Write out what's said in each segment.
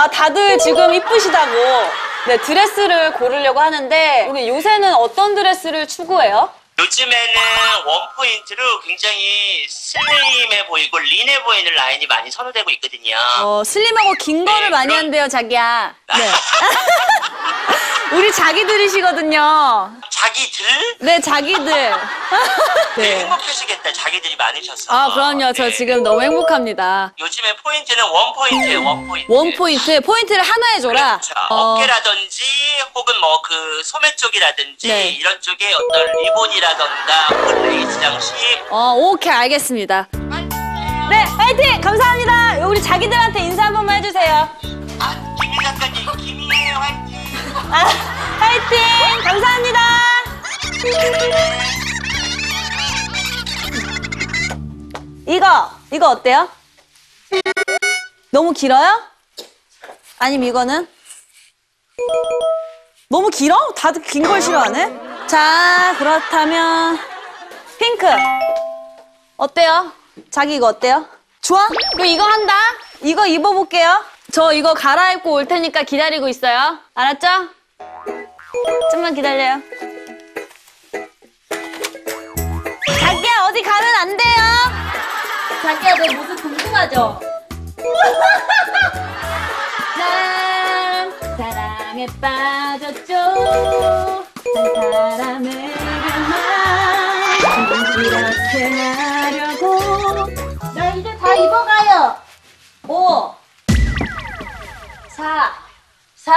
아, 다들 지금 이쁘시다고. 네, 드레스를 고르려고 하는데, 우리 요새는 어떤 드레스를 추구해요? 요즘에는 one point로 굉장히 슬림해 보이고 lean해 보이는 라인이 많이 선호되고 있거든요. 어, 슬림하고 긴 거를 네, 많이 그럼- 한대요, 자기야. 네. 우리 자기들이시거든요. 자기들? 네, 자기들. 네. 네. 행복하시겠다. 자기들이 많으셔서. 아, 그럼요. 저 네. 지금 너무 행복합니다. 요즘에 포인트는 one point예요. one point. one point, 포인트를 하나 해줘라. 그렇죠. 어, 어깨라든지 혹은 뭐 그 소매 쪽이라든지 네. 이런 쪽에 어떤 리본이라던가 혹은 레이스 장식 어, 오케이, 알겠습니다. 네, 화이팅! 감사합니다. 우리 자기들한테 인사 한 번만 해주세요. 아, 김희 작가님 김희애 화이팅 아, 화이팅! 감사합니다. 이거, 이거 어때요? 너무 길어요? 아니면 이거는? 너무 길어? 다들 긴 걸 싫어하네? 자, 그렇다면 핑크. 어때요? 자기 이거 어때요? 좋아? 그럼 이거 한다? 이거 입어볼게요. 저 이거 갈아입고 올 테니까 기다리고 있어요. 알았죠? 좀만 기다려요. 자기야, 내 모습 궁금하죠? 난 사랑에 빠졌죠. 난 사람에게만 이렇게 하려고. 나 이제 다 입어가요. 5, 4, 3,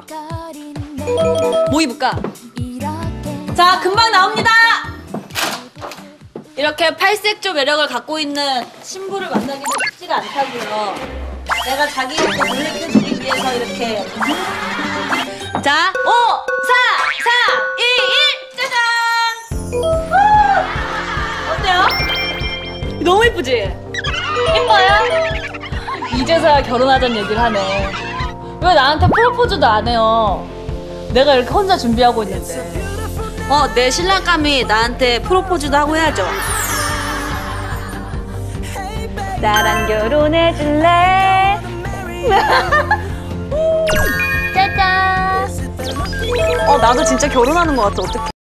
볼게요. 뭐 입을까? 자, 금방 나옵니다! 이렇게 팔색조 매력을 갖고 있는 신부를 만나기도 쉽지가 않다고요. 내가 자기한테 놀래켜주기 위해서 이렇게. 자, 5, 4, 3, 2, 1, 짜잔! 어때요? 너무 이쁘지? 이뻐요? 이제서야 결혼하자는 얘기를 하네. 왜 나한테 프로포즈도 안 해요? 내가 이렇게 혼자 준비하고 있는데. 어, 내 신랑감이 나한테 프로포즈도 하고 해야죠. 나랑 결혼해 줄래? 짜잔. 어, 나도 진짜 결혼하는 것 같아. 어떡해.